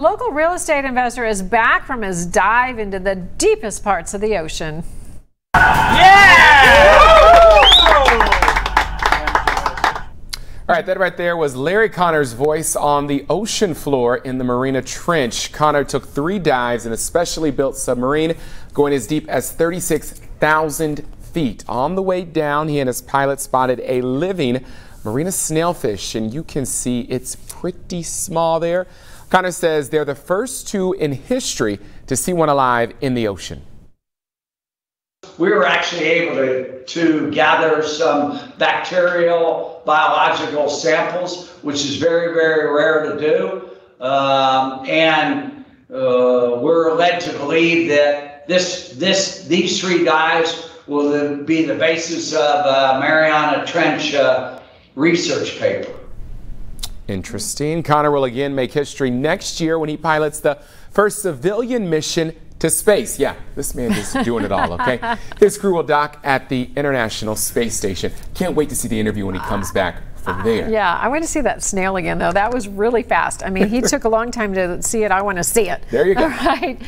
Local real estate investor is back from his dive into the deepest parts of the ocean. Yeah! All right, that right there was Larry Connor's voice on the ocean floor in the Mariana Trench. Connor took three dives in a specially built submarine going as deep as 36,000 feet. On the way down, he and his pilot spotted a living Mariana snailfish, and you can see it's pretty small there. Connor says they're the first two in history to see one alive in the ocean. We were actually able to, to gather some bacterial biological samples, which is very, very rare to do. Um, and uh, we're led to believe that this, this, these three dives will be the basis of uh, Mariana Trench uh, research paper. Interesting. Connor will again make history next year when he pilots the first civilian mission to space. Yeah, this man is doing it all, okay? His crew will dock at the International Space Station. Can't wait to see the interview when he comes uh, back from there. Yeah, I want to see that snail again, though. That was really fast. I mean, he took a long time to see it. I want to see it. There you go. All right.